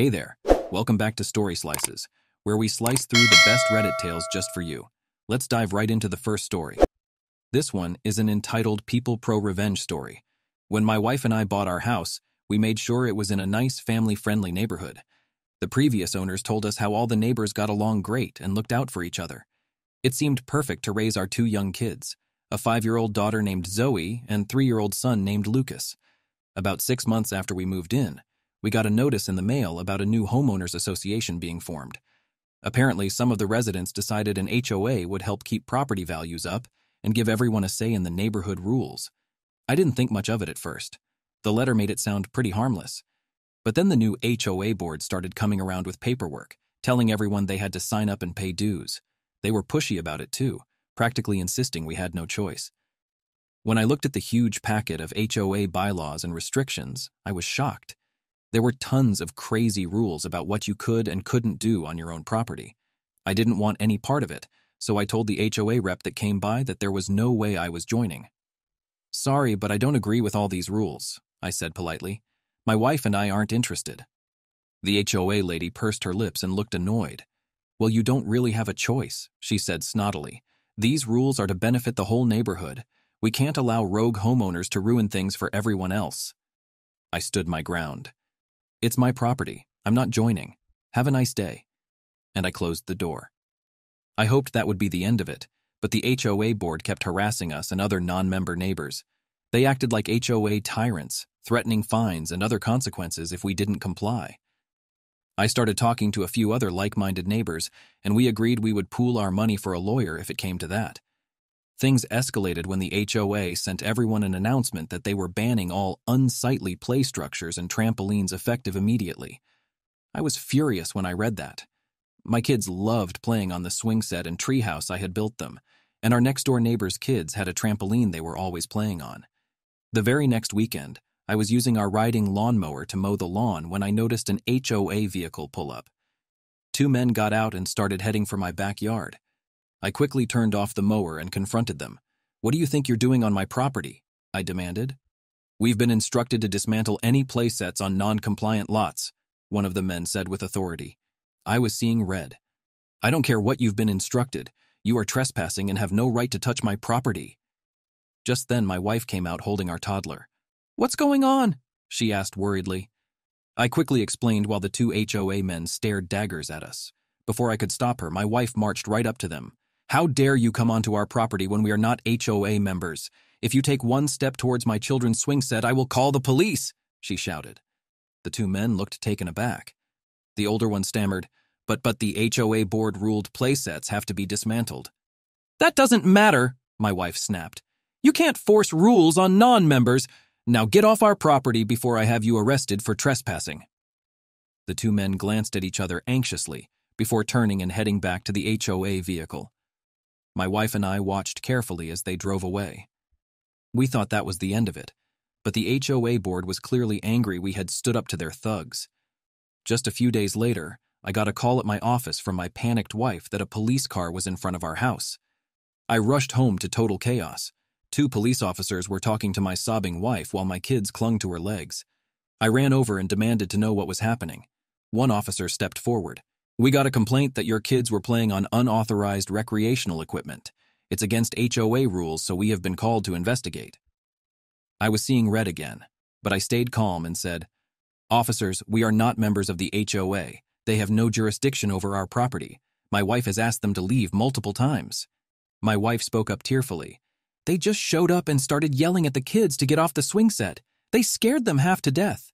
Hey there, welcome back to Story Slices, where we slice through the best Reddit tales just for you. Let's dive right into the first story. This one is an entitled People Pro Revenge story. When my wife and I bought our house, we made sure it was in a nice family friendly neighborhood. The previous owners told us how all the neighbors got along great and looked out for each other. It seemed perfect to raise our two young kids a five year old daughter named Zoe and three year old son named Lucas. About six months after we moved in, we got a notice in the mail about a new homeowners association being formed. Apparently, some of the residents decided an HOA would help keep property values up and give everyone a say in the neighborhood rules. I didn't think much of it at first. The letter made it sound pretty harmless. But then the new HOA board started coming around with paperwork, telling everyone they had to sign up and pay dues. They were pushy about it too, practically insisting we had no choice. When I looked at the huge packet of HOA bylaws and restrictions, I was shocked. There were tons of crazy rules about what you could and couldn't do on your own property. I didn't want any part of it, so I told the HOA rep that came by that there was no way I was joining. Sorry, but I don't agree with all these rules, I said politely. My wife and I aren't interested. The HOA lady pursed her lips and looked annoyed. Well, you don't really have a choice, she said snottily. These rules are to benefit the whole neighborhood. We can't allow rogue homeowners to ruin things for everyone else. I stood my ground. It's my property. I'm not joining. Have a nice day. And I closed the door. I hoped that would be the end of it, but the HOA board kept harassing us and other non member neighbors. They acted like HOA tyrants, threatening fines and other consequences if we didn't comply. I started talking to a few other like minded neighbors, and we agreed we would pool our money for a lawyer if it came to that. Things escalated when the HOA sent everyone an announcement that they were banning all unsightly play structures and trampolines effective immediately. I was furious when I read that. My kids loved playing on the swing set and treehouse I had built them, and our next door neighbor's kids had a trampoline they were always playing on. The very next weekend, I was using our riding lawnmower to mow the lawn when I noticed an HOA vehicle pull up. Two men got out and started heading for my backyard. I quickly turned off the mower and confronted them. What do you think you're doing on my property? I demanded. We've been instructed to dismantle any playsets on non-compliant lots, one of the men said with authority. I was seeing red. I don't care what you've been instructed. You are trespassing and have no right to touch my property. Just then, my wife came out holding our toddler. What's going on? she asked worriedly. I quickly explained while the two HOA men stared daggers at us. Before I could stop her, my wife marched right up to them. How dare you come onto our property when we are not HOA members? If you take one step towards my children's swing set, I will call the police, she shouted. The two men looked taken aback. The older one stammered, but but the HOA board ruled play sets have to be dismantled. That doesn't matter, my wife snapped. You can't force rules on non-members. Now get off our property before I have you arrested for trespassing. The two men glanced at each other anxiously before turning and heading back to the HOA vehicle. My wife and I watched carefully as they drove away. We thought that was the end of it, but the HOA board was clearly angry we had stood up to their thugs. Just a few days later, I got a call at my office from my panicked wife that a police car was in front of our house. I rushed home to total chaos. Two police officers were talking to my sobbing wife while my kids clung to her legs. I ran over and demanded to know what was happening. One officer stepped forward. We got a complaint that your kids were playing on unauthorized recreational equipment. It's against HOA rules, so we have been called to investigate. I was seeing red again, but I stayed calm and said, Officers, we are not members of the HOA. They have no jurisdiction over our property. My wife has asked them to leave multiple times. My wife spoke up tearfully. They just showed up and started yelling at the kids to get off the swing set. They scared them half to death.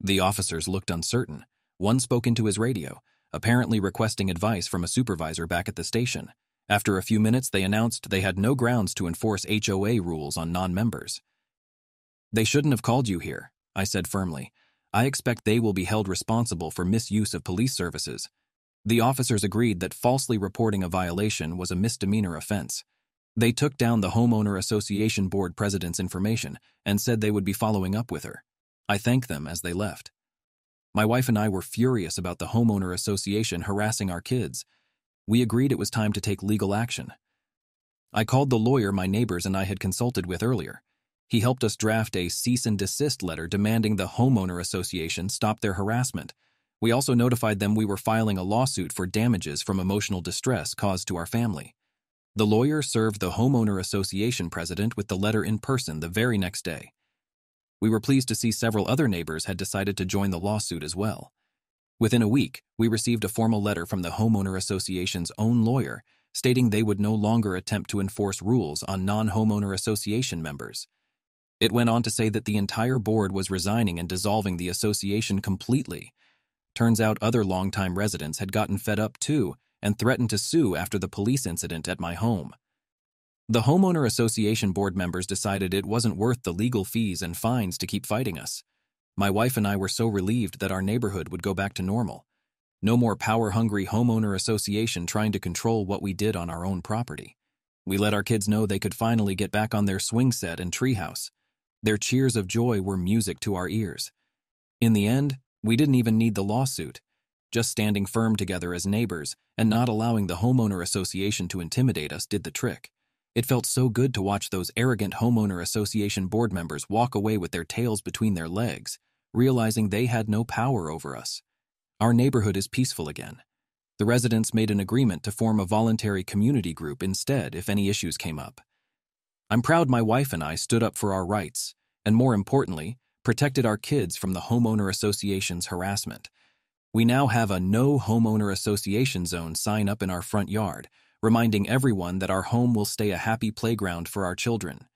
The officers looked uncertain. One spoke into his radio apparently requesting advice from a supervisor back at the station. After a few minutes, they announced they had no grounds to enforce HOA rules on non-members. They shouldn't have called you here, I said firmly. I expect they will be held responsible for misuse of police services. The officers agreed that falsely reporting a violation was a misdemeanor offense. They took down the Homeowner Association Board president's information and said they would be following up with her. I thanked them as they left. My wife and I were furious about the homeowner association harassing our kids. We agreed it was time to take legal action. I called the lawyer my neighbors and I had consulted with earlier. He helped us draft a cease and desist letter demanding the homeowner association stop their harassment. We also notified them we were filing a lawsuit for damages from emotional distress caused to our family. The lawyer served the homeowner association president with the letter in person the very next day. We were pleased to see several other neighbors had decided to join the lawsuit as well. Within a week, we received a formal letter from the homeowner association's own lawyer stating they would no longer attempt to enforce rules on non-homeowner association members. It went on to say that the entire board was resigning and dissolving the association completely. Turns out other longtime residents had gotten fed up too and threatened to sue after the police incident at my home. The homeowner association board members decided it wasn't worth the legal fees and fines to keep fighting us. My wife and I were so relieved that our neighborhood would go back to normal. No more power-hungry homeowner association trying to control what we did on our own property. We let our kids know they could finally get back on their swing set and treehouse. Their cheers of joy were music to our ears. In the end, we didn't even need the lawsuit. Just standing firm together as neighbors and not allowing the homeowner association to intimidate us did the trick. It felt so good to watch those arrogant homeowner association board members walk away with their tails between their legs, realizing they had no power over us. Our neighborhood is peaceful again. The residents made an agreement to form a voluntary community group instead if any issues came up. I'm proud my wife and I stood up for our rights, and more importantly, protected our kids from the homeowner association's harassment. We now have a no homeowner association zone sign up in our front yard, reminding everyone that our home will stay a happy playground for our children.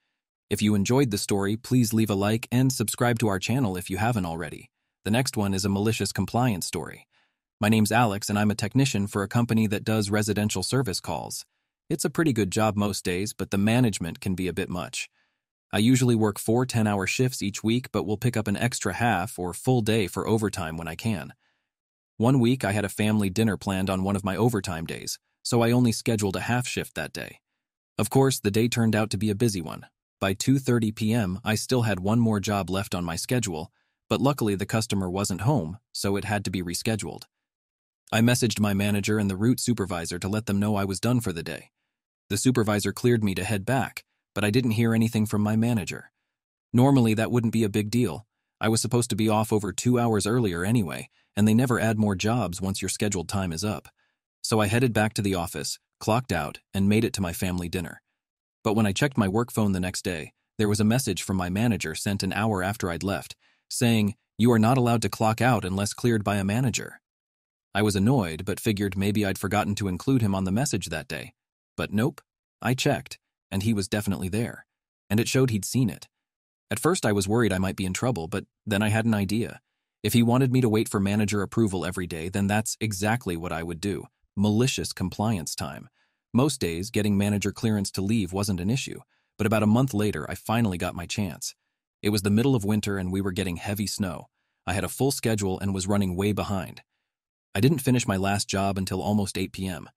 If you enjoyed the story, please leave a like and subscribe to our channel if you haven't already. The next one is a malicious compliance story. My name's Alex, and I'm a technician for a company that does residential service calls. It's a pretty good job most days, but the management can be a bit much. I usually work four 10 hour shifts each week, but will pick up an extra half or full day for overtime when I can. One week, I had a family dinner planned on one of my overtime days, so I only scheduled a half shift that day. Of course, the day turned out to be a busy one. By 2.30 p.m., I still had one more job left on my schedule, but luckily the customer wasn't home, so it had to be rescheduled. I messaged my manager and the route supervisor to let them know I was done for the day. The supervisor cleared me to head back, but I didn't hear anything from my manager. Normally, that wouldn't be a big deal. I was supposed to be off over two hours earlier anyway, and they never add more jobs once your scheduled time is up. So I headed back to the office, clocked out, and made it to my family dinner. But when I checked my work phone the next day, there was a message from my manager sent an hour after I'd left, saying, You are not allowed to clock out unless cleared by a manager. I was annoyed, but figured maybe I'd forgotten to include him on the message that day. But nope, I checked, and he was definitely there, and it showed he'd seen it. At first, I was worried I might be in trouble, but then I had an idea. If he wanted me to wait for manager approval every day, then that's exactly what I would do malicious compliance time. Most days, getting manager clearance to leave wasn't an issue, but about a month later, I finally got my chance. It was the middle of winter and we were getting heavy snow. I had a full schedule and was running way behind. I didn't finish my last job until almost 8 p.m.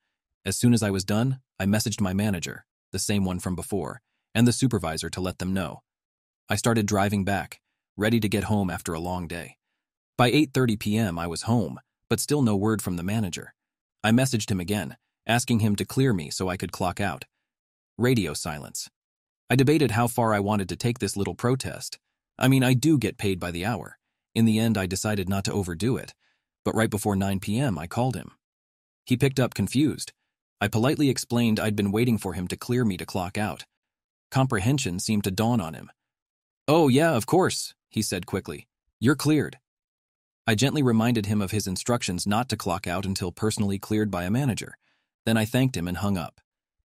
As soon as I was done, I messaged my manager, the same one from before, and the supervisor to let them know. I started driving back, ready to get home after a long day. By 8.30 p.m., I was home, but still no word from the manager. I messaged him again, asking him to clear me so I could clock out. Radio silence. I debated how far I wanted to take this little protest. I mean, I do get paid by the hour. In the end, I decided not to overdo it. But right before 9 p.m., I called him. He picked up confused. I politely explained I'd been waiting for him to clear me to clock out. Comprehension seemed to dawn on him. Oh, yeah, of course, he said quickly. You're cleared. I gently reminded him of his instructions not to clock out until personally cleared by a manager. Then I thanked him and hung up.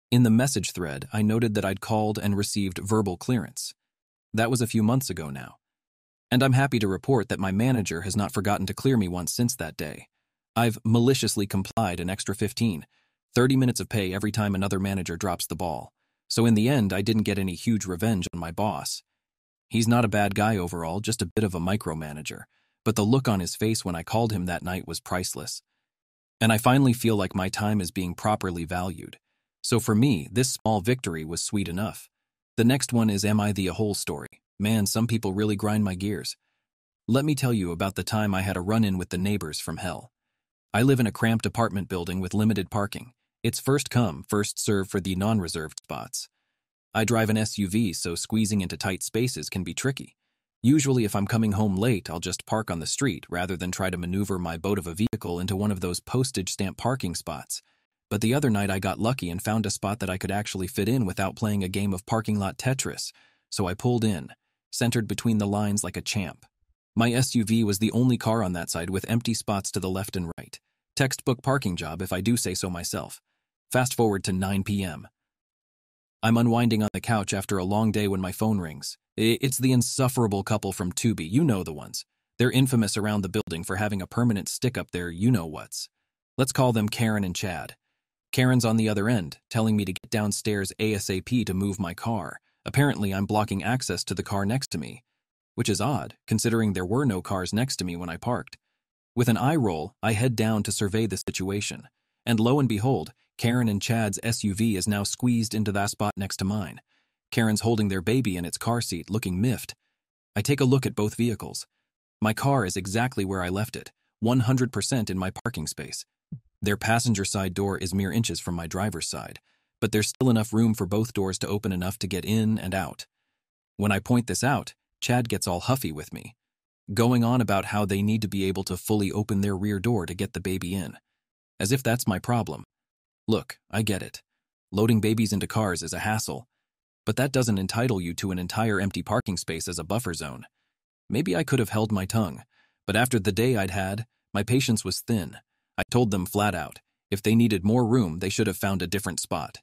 In the message thread, I noted that I'd called and received verbal clearance. That was a few months ago now. And I'm happy to report that my manager has not forgotten to clear me once since that day. I've maliciously complied an extra 15, 30 minutes of pay every time another manager drops the ball. So in the end, I didn't get any huge revenge on my boss. He's not a bad guy overall, just a bit of a micromanager. But the look on his face when I called him that night was priceless. And I finally feel like my time is being properly valued. So for me, this small victory was sweet enough. The next one is Am I the a whole story? Man, some people really grind my gears. Let me tell you about the time I had a run-in with the neighbors from hell. I live in a cramped apartment building with limited parking. It's first come, first serve for the non-reserved spots. I drive an SUV, so squeezing into tight spaces can be tricky. Usually, if I'm coming home late, I'll just park on the street rather than try to maneuver my boat of a vehicle into one of those postage stamp parking spots. But the other night I got lucky and found a spot that I could actually fit in without playing a game of parking lot Tetris, so I pulled in, centered between the lines like a champ. My SUV was the only car on that side with empty spots to the left and right. Textbook parking job, if I do say so myself. Fast forward to 9 p.m. I'm unwinding on the couch after a long day when my phone rings. It's the insufferable couple from 2B, you know the ones. They're infamous around the building for having a permanent stick up there, you know what's. Let's call them Karen and Chad. Karen's on the other end, telling me to get downstairs ASAP to move my car. Apparently, I'm blocking access to the car next to me, which is odd, considering there were no cars next to me when I parked. With an eye roll, I head down to survey the situation, and lo and behold, Karen and Chad's SUV is now squeezed into that spot next to mine. Karen's holding their baby in its car seat, looking miffed. I take a look at both vehicles. My car is exactly where I left it, 100% in my parking space. Their passenger side door is mere inches from my driver's side, but there's still enough room for both doors to open enough to get in and out. When I point this out, Chad gets all huffy with me, going on about how they need to be able to fully open their rear door to get the baby in. As if that's my problem. Look, I get it. Loading babies into cars is a hassle, but that doesn't entitle you to an entire empty parking space as a buffer zone. Maybe I could have held my tongue, but after the day I'd had, my patience was thin. I told them flat out, if they needed more room, they should have found a different spot.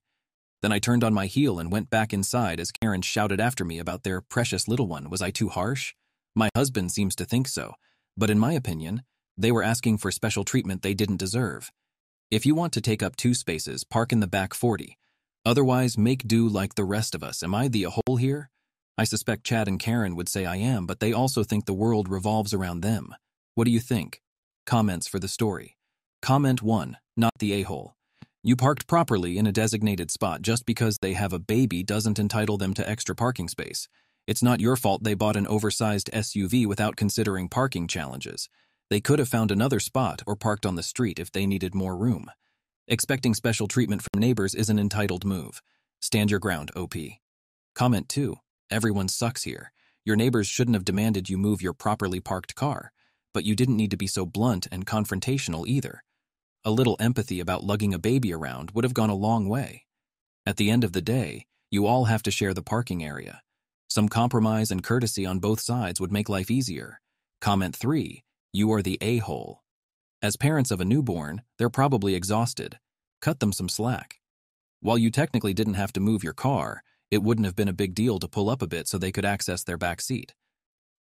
Then I turned on my heel and went back inside as Karen shouted after me about their precious little one. Was I too harsh? My husband seems to think so, but in my opinion, they were asking for special treatment they didn't deserve. If you want to take up two spaces, park in the back 40. Otherwise, make do like the rest of us. Am I the a hole here? I suspect Chad and Karen would say I am, but they also think the world revolves around them. What do you think? Comments for the story. Comment 1. Not the a-hole. You parked properly in a designated spot just because they have a baby doesn't entitle them to extra parking space. It's not your fault they bought an oversized SUV without considering parking challenges. They could have found another spot or parked on the street if they needed more room. Expecting special treatment from neighbors is an entitled move. Stand your ground, OP. Comment 2. Everyone sucks here. Your neighbors shouldn't have demanded you move your properly parked car, but you didn't need to be so blunt and confrontational either. A little empathy about lugging a baby around would have gone a long way. At the end of the day, you all have to share the parking area. Some compromise and courtesy on both sides would make life easier. Comment 3. You are the a-hole. As parents of a newborn, they're probably exhausted. Cut them some slack. While you technically didn't have to move your car, it wouldn't have been a big deal to pull up a bit so they could access their back seat.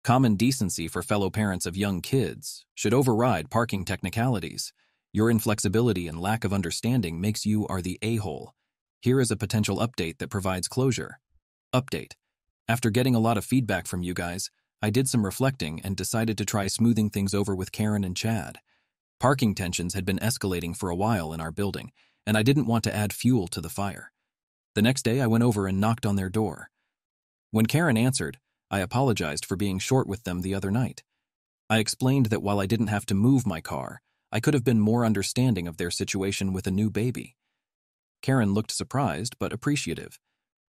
Common decency for fellow parents of young kids should override parking technicalities. Your inflexibility and lack of understanding makes you are the a-hole. Here is a potential update that provides closure. Update. After getting a lot of feedback from you guys, I did some reflecting and decided to try smoothing things over with Karen and Chad. Parking tensions had been escalating for a while in our building, and I didn't want to add fuel to the fire. The next day, I went over and knocked on their door. When Karen answered, I apologized for being short with them the other night. I explained that while I didn't have to move my car, I could have been more understanding of their situation with a new baby. Karen looked surprised but appreciative.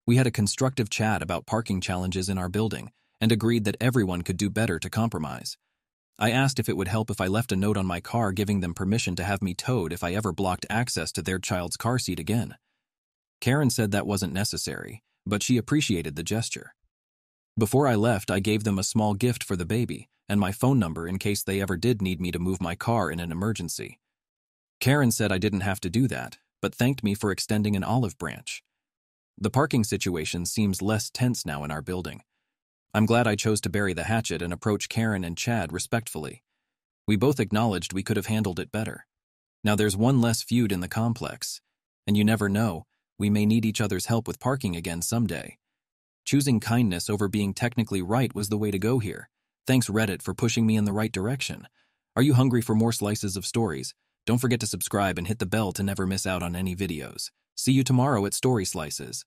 We had a constructive chat about parking challenges in our building, and agreed that everyone could do better to compromise. I asked if it would help if I left a note on my car giving them permission to have me towed if I ever blocked access to their child's car seat again. Karen said that wasn't necessary, but she appreciated the gesture. Before I left, I gave them a small gift for the baby and my phone number in case they ever did need me to move my car in an emergency. Karen said I didn't have to do that, but thanked me for extending an olive branch. The parking situation seems less tense now in our building. I'm glad I chose to bury the hatchet and approach Karen and Chad respectfully. We both acknowledged we could have handled it better. Now there's one less feud in the complex, and you never know, we may need each other's help with parking again someday. Choosing kindness over being technically right was the way to go here. Thanks Reddit for pushing me in the right direction. Are you hungry for more slices of stories? Don't forget to subscribe and hit the bell to never miss out on any videos. See you tomorrow at Story Slices.